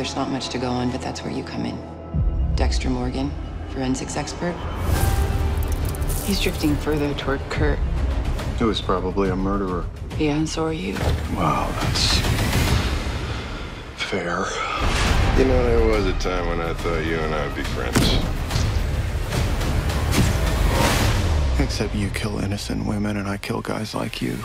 there's not much to go on, but that's where you come in. Dexter Morgan, forensics expert. He's drifting further toward Kurt. He was probably a murderer. Yeah, and so are you. Wow, that's fair. You know, there was a time when I thought you and I would be friends. Except you kill innocent women and I kill guys like you.